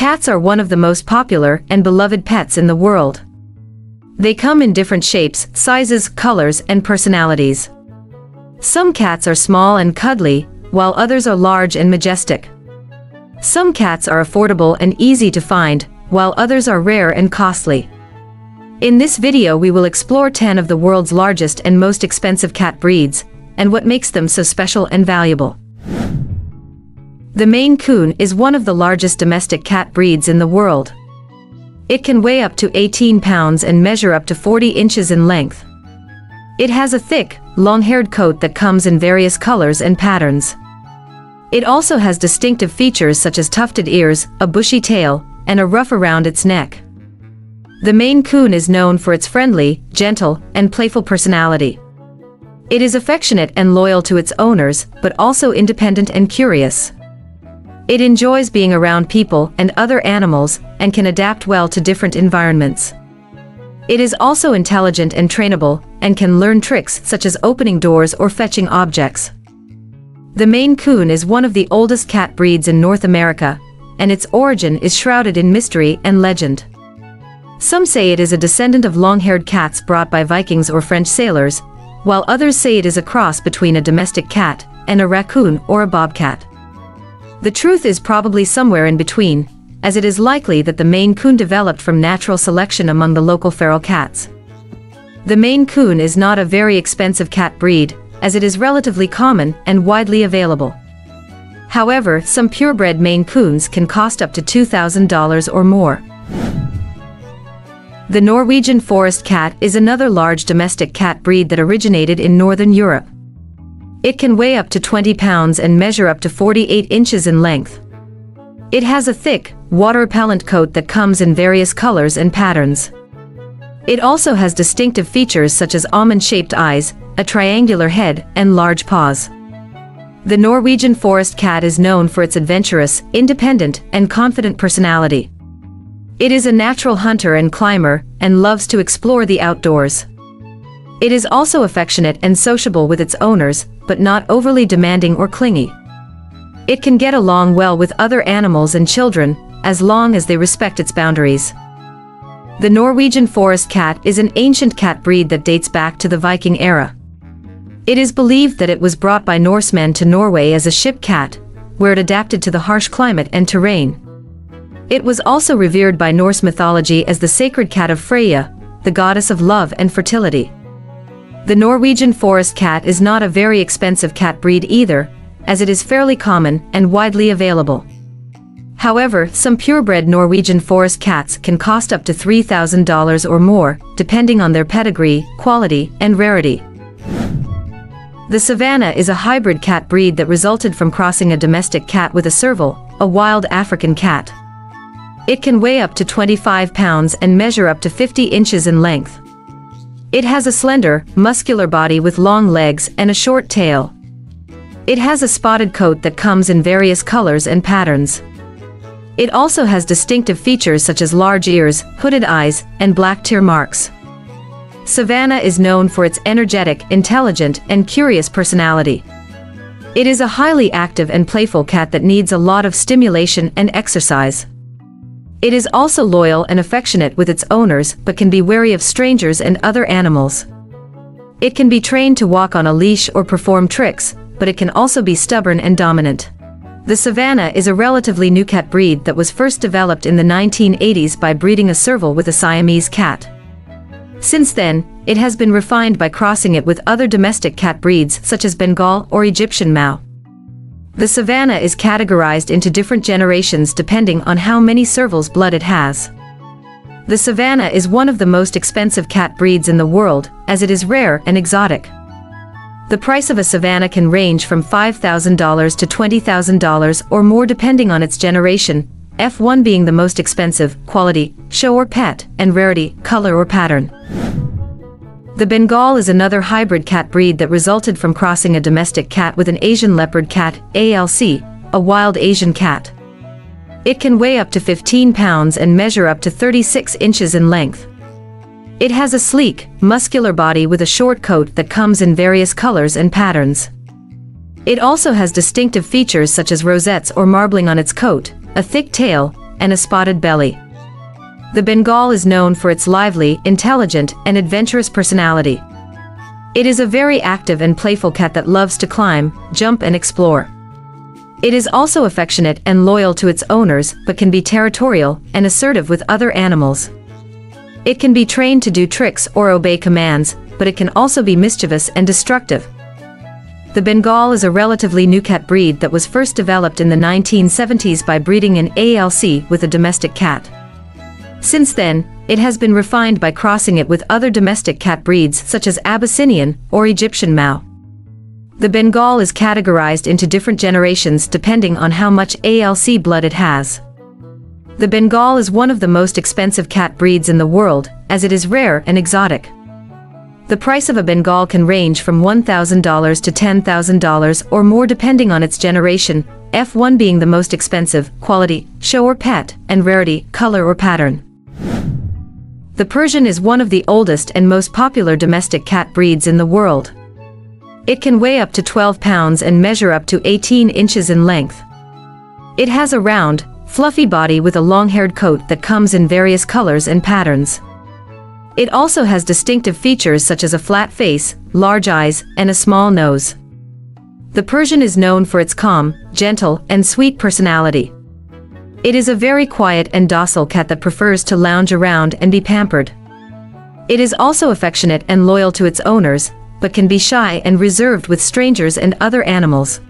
Cats are one of the most popular and beloved pets in the world. They come in different shapes, sizes, colors, and personalities. Some cats are small and cuddly, while others are large and majestic. Some cats are affordable and easy to find, while others are rare and costly. In this video we will explore 10 of the world's largest and most expensive cat breeds, and what makes them so special and valuable. The Maine Coon is one of the largest domestic cat breeds in the world. It can weigh up to 18 pounds and measure up to 40 inches in length. It has a thick, long-haired coat that comes in various colors and patterns. It also has distinctive features such as tufted ears, a bushy tail, and a ruff around its neck. The Maine Coon is known for its friendly, gentle, and playful personality. It is affectionate and loyal to its owners, but also independent and curious. It enjoys being around people and other animals and can adapt well to different environments. It is also intelligent and trainable and can learn tricks such as opening doors or fetching objects. The Maine Coon is one of the oldest cat breeds in North America, and its origin is shrouded in mystery and legend. Some say it is a descendant of long-haired cats brought by Vikings or French sailors, while others say it is a cross between a domestic cat and a raccoon or a bobcat. The truth is probably somewhere in between, as it is likely that the Maine Coon developed from natural selection among the local feral cats. The Maine Coon is not a very expensive cat breed, as it is relatively common and widely available. However, some purebred Maine Coons can cost up to $2,000 or more. The Norwegian forest cat is another large domestic cat breed that originated in Northern Europe. It can weigh up to 20 pounds and measure up to 48 inches in length. It has a thick, water-repellent coat that comes in various colors and patterns. It also has distinctive features such as almond-shaped eyes, a triangular head, and large paws. The Norwegian forest cat is known for its adventurous, independent, and confident personality. It is a natural hunter and climber, and loves to explore the outdoors. It is also affectionate and sociable with its owners, but not overly demanding or clingy. It can get along well with other animals and children, as long as they respect its boundaries. The Norwegian forest cat is an ancient cat breed that dates back to the Viking era. It is believed that it was brought by Norsemen to Norway as a ship cat, where it adapted to the harsh climate and terrain. It was also revered by Norse mythology as the sacred cat of Freya, the goddess of love and fertility. The Norwegian forest cat is not a very expensive cat breed either, as it is fairly common and widely available. However, some purebred Norwegian forest cats can cost up to $3,000 or more, depending on their pedigree, quality, and rarity. The Savannah is a hybrid cat breed that resulted from crossing a domestic cat with a serval, a wild African cat. It can weigh up to 25 pounds and measure up to 50 inches in length. It has a slender, muscular body with long legs and a short tail. It has a spotted coat that comes in various colors and patterns. It also has distinctive features such as large ears, hooded eyes, and black tear marks. Savannah is known for its energetic, intelligent, and curious personality. It is a highly active and playful cat that needs a lot of stimulation and exercise. It is also loyal and affectionate with its owners but can be wary of strangers and other animals. It can be trained to walk on a leash or perform tricks, but it can also be stubborn and dominant. The Savannah is a relatively new cat breed that was first developed in the 1980s by breeding a serval with a Siamese cat. Since then, it has been refined by crossing it with other domestic cat breeds such as Bengal or Egyptian Mau. The Savannah is categorized into different generations depending on how many servals blood it has. The Savannah is one of the most expensive cat breeds in the world, as it is rare and exotic. The price of a Savannah can range from $5,000 to $20,000 or more depending on its generation, F1 being the most expensive, quality, show or pet, and rarity, color or pattern. The Bengal is another hybrid cat breed that resulted from crossing a domestic cat with an Asian leopard cat, ALC, a wild Asian cat. It can weigh up to 15 pounds and measure up to 36 inches in length. It has a sleek, muscular body with a short coat that comes in various colors and patterns. It also has distinctive features such as rosettes or marbling on its coat, a thick tail, and a spotted belly. The Bengal is known for its lively, intelligent, and adventurous personality. It is a very active and playful cat that loves to climb, jump and explore. It is also affectionate and loyal to its owners but can be territorial and assertive with other animals. It can be trained to do tricks or obey commands, but it can also be mischievous and destructive. The Bengal is a relatively new cat breed that was first developed in the 1970s by breeding an ALC with a domestic cat. Since then, it has been refined by crossing it with other domestic cat breeds such as Abyssinian or Egyptian Mau. The Bengal is categorized into different generations depending on how much ALC blood it has. The Bengal is one of the most expensive cat breeds in the world, as it is rare and exotic. The price of a Bengal can range from $1,000 to $10,000 or more depending on its generation, F1 being the most expensive, quality, show or pet, and rarity, color or pattern. The Persian is one of the oldest and most popular domestic cat breeds in the world. It can weigh up to 12 pounds and measure up to 18 inches in length. It has a round, fluffy body with a long-haired coat that comes in various colors and patterns. It also has distinctive features such as a flat face, large eyes, and a small nose. The Persian is known for its calm, gentle, and sweet personality. It is a very quiet and docile cat that prefers to lounge around and be pampered. It is also affectionate and loyal to its owners, but can be shy and reserved with strangers and other animals.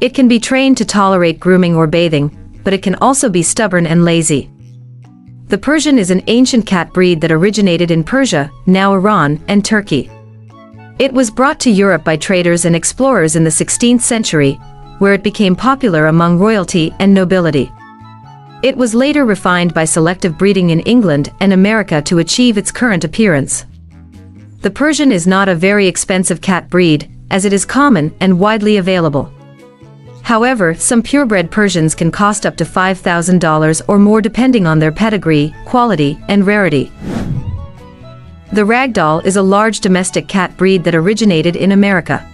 It can be trained to tolerate grooming or bathing, but it can also be stubborn and lazy. The Persian is an ancient cat breed that originated in Persia, now Iran, and Turkey. It was brought to Europe by traders and explorers in the 16th century, where it became popular among royalty and nobility. It was later refined by selective breeding in England and America to achieve its current appearance. The Persian is not a very expensive cat breed, as it is common and widely available. However, some purebred Persians can cost up to $5,000 or more depending on their pedigree, quality, and rarity. The Ragdoll is a large domestic cat breed that originated in America.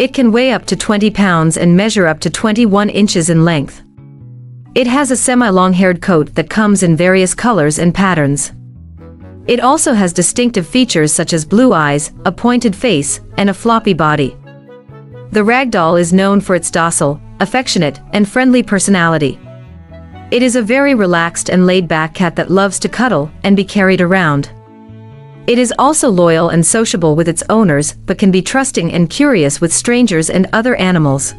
It can weigh up to 20 pounds and measure up to 21 inches in length. It has a semi-long-haired coat that comes in various colors and patterns. It also has distinctive features such as blue eyes, a pointed face, and a floppy body. The ragdoll is known for its docile, affectionate, and friendly personality. It is a very relaxed and laid-back cat that loves to cuddle and be carried around. It is also loyal and sociable with its owners but can be trusting and curious with strangers and other animals.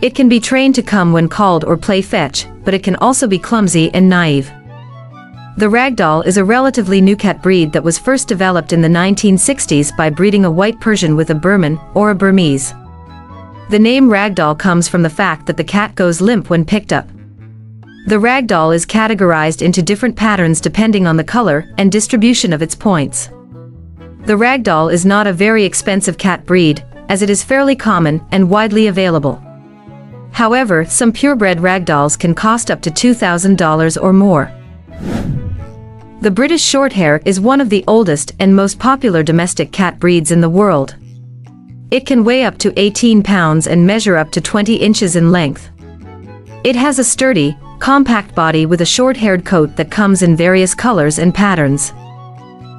It can be trained to come when called or play fetch, but it can also be clumsy and naive. The Ragdoll is a relatively new cat breed that was first developed in the 1960s by breeding a white Persian with a Birman or a Burmese. The name Ragdoll comes from the fact that the cat goes limp when picked up. The Ragdoll is categorized into different patterns depending on the color and distribution of its points. The Ragdoll is not a very expensive cat breed, as it is fairly common and widely available. However, some purebred ragdolls can cost up to $2,000 or more. The British Shorthair is one of the oldest and most popular domestic cat breeds in the world. It can weigh up to 18 pounds and measure up to 20 inches in length. It has a sturdy, compact body with a short-haired coat that comes in various colors and patterns.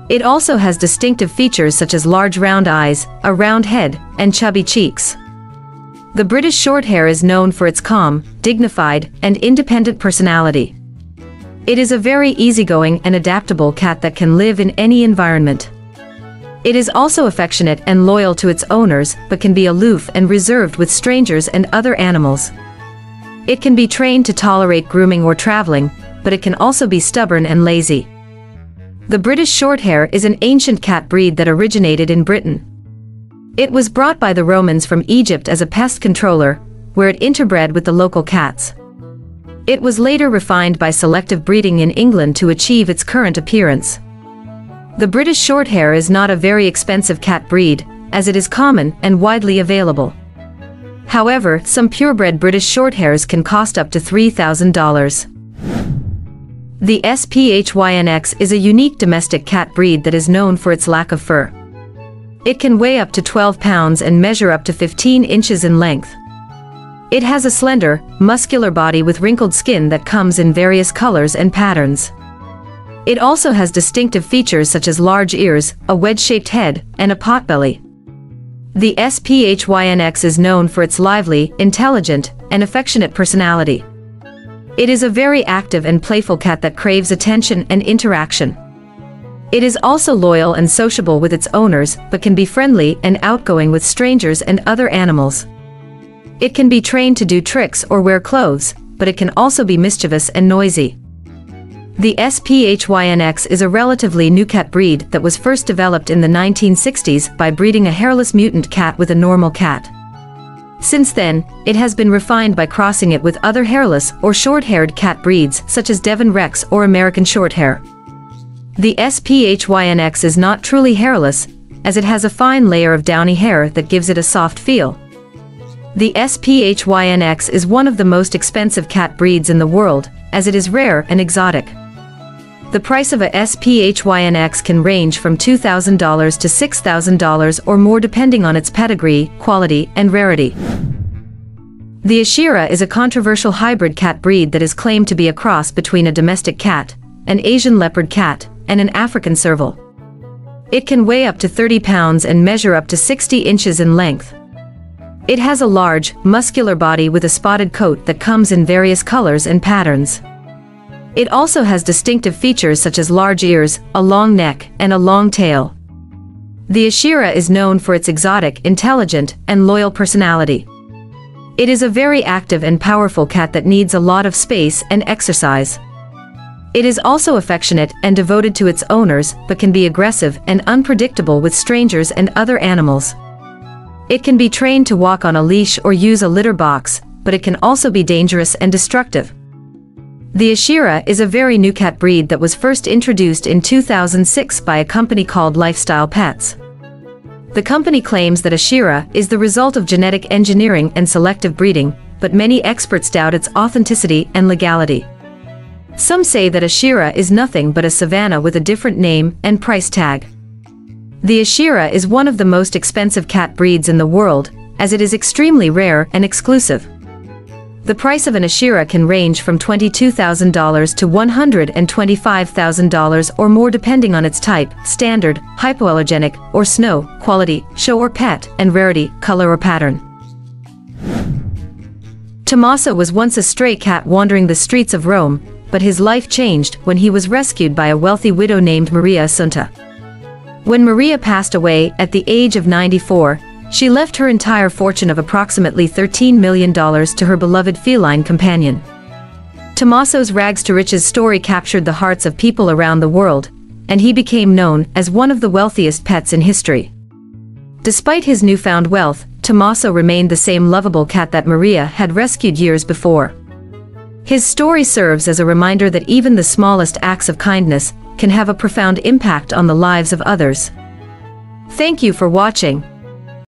It also has distinctive features such as large round eyes, a round head, and chubby cheeks. The British Shorthair is known for its calm, dignified, and independent personality. It is a very easygoing and adaptable cat that can live in any environment. It is also affectionate and loyal to its owners but can be aloof and reserved with strangers and other animals. It can be trained to tolerate grooming or traveling, but it can also be stubborn and lazy. The British Shorthair is an ancient cat breed that originated in Britain. It was brought by the Romans from Egypt as a pest controller, where it interbred with the local cats. It was later refined by selective breeding in England to achieve its current appearance. The British Shorthair is not a very expensive cat breed, as it is common and widely available. However, some purebred British Shorthairs can cost up to $3,000. The SPHYNX is a unique domestic cat breed that is known for its lack of fur. It can weigh up to 12 pounds and measure up to 15 inches in length. It has a slender, muscular body with wrinkled skin that comes in various colors and patterns. It also has distinctive features such as large ears, a wedge-shaped head, and a potbelly. The SPHYNX is known for its lively, intelligent, and affectionate personality. It is a very active and playful cat that craves attention and interaction. It is also loyal and sociable with its owners but can be friendly and outgoing with strangers and other animals. It can be trained to do tricks or wear clothes, but it can also be mischievous and noisy. The SPHYNX is a relatively new cat breed that was first developed in the 1960s by breeding a hairless mutant cat with a normal cat. Since then, it has been refined by crossing it with other hairless or short-haired cat breeds such as Devon Rex or American Shorthair. The SPHYNX is not truly hairless, as it has a fine layer of downy hair that gives it a soft feel. The SPHYNX is one of the most expensive cat breeds in the world, as it is rare and exotic. The price of a SPHYNX can range from $2,000 to $6,000 or more depending on its pedigree, quality, and rarity. The Ashera is a controversial hybrid cat breed that is claimed to be a cross between a domestic cat, an Asian leopard cat, and an African serval. It can weigh up to 30 pounds and measure up to 60 inches in length. It has a large, muscular body with a spotted coat that comes in various colors and patterns. It also has distinctive features such as large ears, a long neck, and a long tail. The Ashera is known for its exotic, intelligent, and loyal personality. It is a very active and powerful cat that needs a lot of space and exercise. It is also affectionate and devoted to its owners but can be aggressive and unpredictable with strangers and other animals. It can be trained to walk on a leash or use a litter box, but it can also be dangerous and destructive. The Ashera is a very new cat breed that was first introduced in 2006 by a company called Lifestyle Pets. The company claims that Ashera is the result of genetic engineering and selective breeding, but many experts doubt its authenticity and legality. Some say that Ashera is nothing but a Savannah with a different name and price tag. The Ashera is one of the most expensive cat breeds in the world, as it is extremely rare and exclusive. The price of an Ashera can range from $22,000 to $125,000 or more depending on its type, standard, hypoallergenic, or snow, quality, show or pet, and rarity, color or pattern. Tommaso was once a stray cat wandering the streets of Rome, but his life changed when he was rescued by a wealthy widow named Maria Assunta. When Maria passed away at the age of 94, she left her entire fortune of approximately $13 million to her beloved feline companion. Tommaso's rags to riches story captured the hearts of people around the world, and he became known as one of the wealthiest pets in history. Despite his newfound wealth, Tommaso remained the same lovable cat that Maria had rescued years before. His story serves as a reminder that even the smallest acts of kindness can have a profound impact on the lives of others. Thank you for watching.